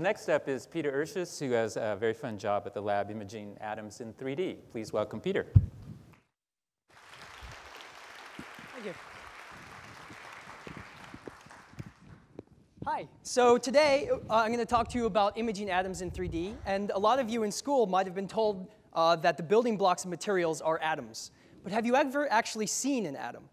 Next up is Peter Ercius, who has a very fun job at the lab imaging atoms in 3D. Please welcome Peter. Thank you. Hi. So today uh, I'm going to talk to you about imaging atoms in 3D. And a lot of you in school might have been told uh, that the building blocks of materials are atoms. But have you ever actually seen an atom?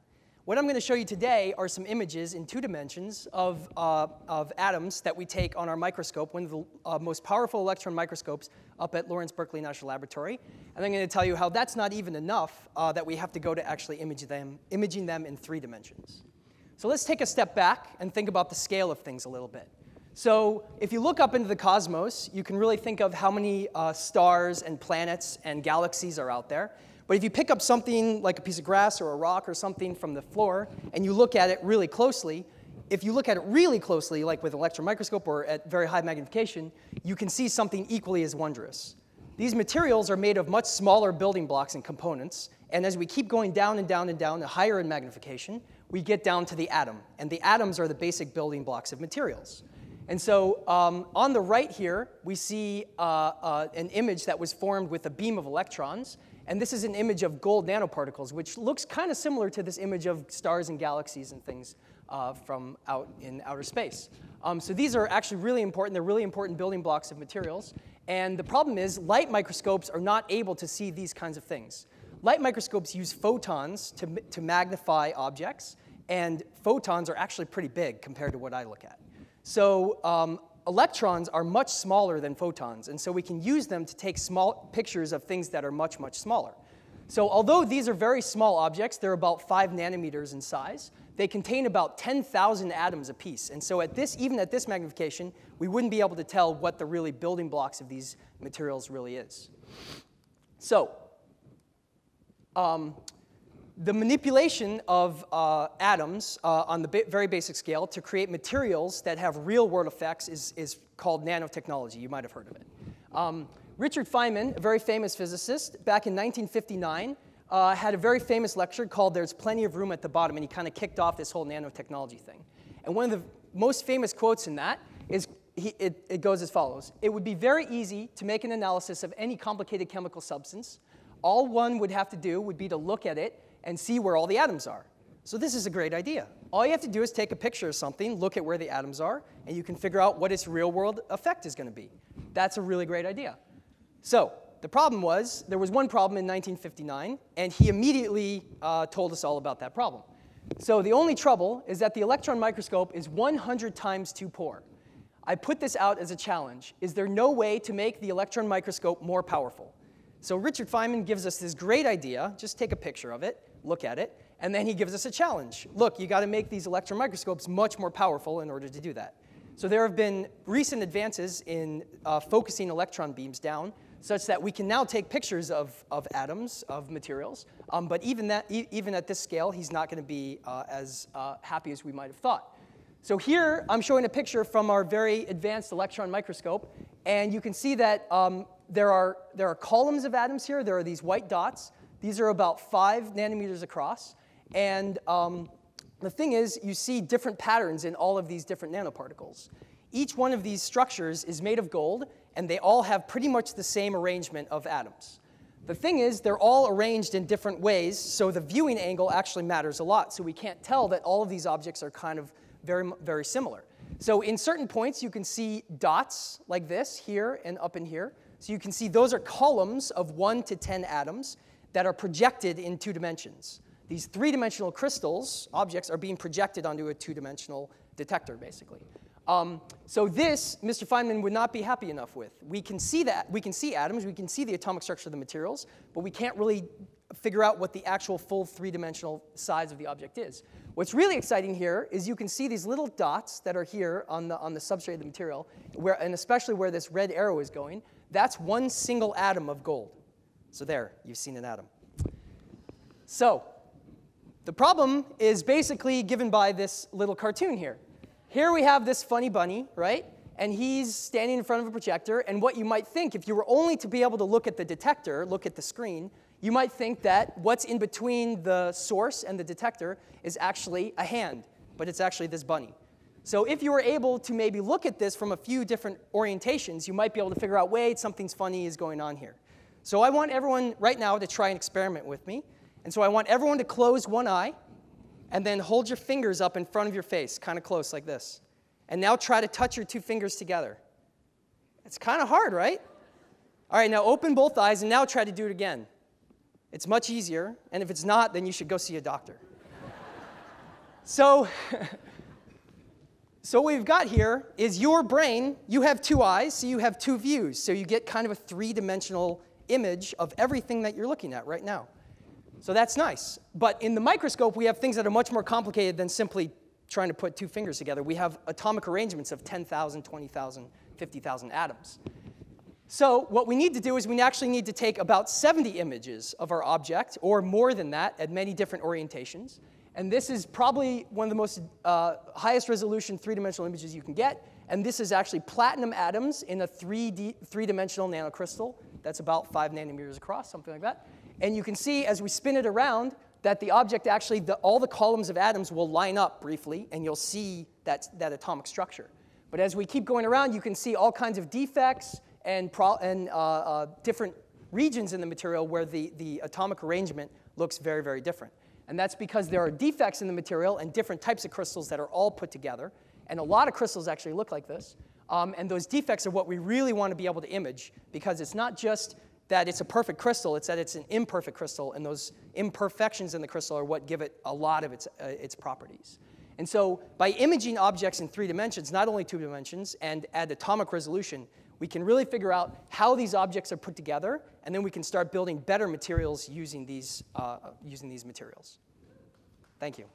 What I'm going to show you today are some images in two dimensions of, uh, of atoms that we take on our microscope, one of the uh, most powerful electron microscopes up at Lawrence Berkeley National Laboratory. And I'm going to tell you how that's not even enough, uh, that we have to go to actually image them, imaging them in three dimensions. So let's take a step back and think about the scale of things a little bit. So if you look up into the cosmos, you can really think of how many uh, stars and planets and galaxies are out there. But if you pick up something like a piece of grass or a rock or something from the floor and you look at it really closely, if you look at it really closely, like with an electron microscope or at very high magnification, you can see something equally as wondrous. These materials are made of much smaller building blocks and components, and as we keep going down and down and down, the higher in magnification, we get down to the atom. And the atoms are the basic building blocks of materials. And so um, on the right here, we see uh, uh, an image that was formed with a beam of electrons. And this is an image of gold nanoparticles, which looks kind of similar to this image of stars and galaxies and things uh, from out in outer space. Um, so these are actually really important. They're really important building blocks of materials. And the problem is light microscopes are not able to see these kinds of things. Light microscopes use photons to, to magnify objects, and photons are actually pretty big compared to what I look at. So um, electrons are much smaller than photons, and so we can use them to take small pictures of things that are much, much smaller. So although these are very small objects, they're about five nanometers in size, they contain about 10,000 atoms apiece. And so at this, even at this magnification, we wouldn't be able to tell what the really building blocks of these materials really is. So um, the manipulation of uh, atoms uh, on the very basic scale to create materials that have real world effects is, is called nanotechnology. You might have heard of it. Um, Richard Feynman, a very famous physicist, back in 1959, uh, had a very famous lecture called There's Plenty of Room at the Bottom, and he kind of kicked off this whole nanotechnology thing. And one of the most famous quotes in that is he, it, it goes as follows It would be very easy to make an analysis of any complicated chemical substance. All one would have to do would be to look at it and see where all the atoms are. So this is a great idea. All you have to do is take a picture of something, look at where the atoms are, and you can figure out what its real world effect is going to be. That's a really great idea. So the problem was, there was one problem in 1959, and he immediately uh, told us all about that problem. So the only trouble is that the electron microscope is 100 times too poor. I put this out as a challenge. Is there no way to make the electron microscope more powerful? So Richard Feynman gives us this great idea. Just take a picture of it look at it, and then he gives us a challenge. Look, you got to make these electron microscopes much more powerful in order to do that. So there have been recent advances in uh, focusing electron beams down such that we can now take pictures of, of atoms, of materials. Um, but even, that, e even at this scale, he's not going to be uh, as uh, happy as we might have thought. So here, I'm showing a picture from our very advanced electron microscope. And you can see that um, there, are, there are columns of atoms here. There are these white dots. These are about five nanometers across. And um, the thing is, you see different patterns in all of these different nanoparticles. Each one of these structures is made of gold, and they all have pretty much the same arrangement of atoms. The thing is, they're all arranged in different ways, so the viewing angle actually matters a lot. So we can't tell that all of these objects are kind of very, very similar. So in certain points, you can see dots like this here and up in here. So you can see those are columns of 1 to 10 atoms that are projected in two dimensions. These three-dimensional crystals, objects, are being projected onto a two-dimensional detector, basically. Um, so this, Mr. Feynman would not be happy enough with. We can see that, we can see atoms, we can see the atomic structure of the materials, but we can't really figure out what the actual full three-dimensional size of the object is. What's really exciting here is you can see these little dots that are here on the, on the substrate of the material, where, and especially where this red arrow is going. That's one single atom of gold. So there, you've seen an atom. So the problem is basically given by this little cartoon here. Here we have this funny bunny, right? And he's standing in front of a projector, and what you might think, if you were only to be able to look at the detector, look at the screen, you might think that what's in between the source and the detector is actually a hand, but it's actually this bunny. So if you were able to maybe look at this from a few different orientations, you might be able to figure out, wait, something's funny is going on here. So I want everyone right now to try an experiment with me. And so I want everyone to close one eye and then hold your fingers up in front of your face, kind of close like this. And now try to touch your two fingers together. It's kind of hard, right? All right, now open both eyes and now try to do it again. It's much easier, and if it's not, then you should go see a doctor. so, so what we've got here is your brain, you have two eyes, so you have two views. So you get kind of a three-dimensional image of everything that you're looking at right now. So that's nice. But in the microscope, we have things that are much more complicated than simply trying to put two fingers together. We have atomic arrangements of 10,000, 20,000, 50,000 atoms. So what we need to do is we actually need to take about 70 images of our object, or more than that, at many different orientations. And this is probably one of the most uh, highest resolution three-dimensional images you can get. And this is actually platinum atoms in a 3D, three-dimensional nanocrystal that's about five nanometers across, something like that. And you can see as we spin it around that the object actually, the, all the columns of atoms will line up briefly, and you'll see that, that atomic structure. But as we keep going around, you can see all kinds of defects and, and uh, uh, different regions in the material where the, the atomic arrangement looks very, very different. And that's because there are defects in the material and different types of crystals that are all put together. And a lot of crystals actually look like this. Um, and those defects are what we really want to be able to image because it's not just that it's a perfect crystal, it's that it's an imperfect crystal, and those imperfections in the crystal are what give it a lot of its, uh, its properties. And so by imaging objects in three dimensions, not only two dimensions, and at atomic resolution, we can really figure out how these objects are put together, and then we can start building better materials using these, uh, using these materials. Thank you.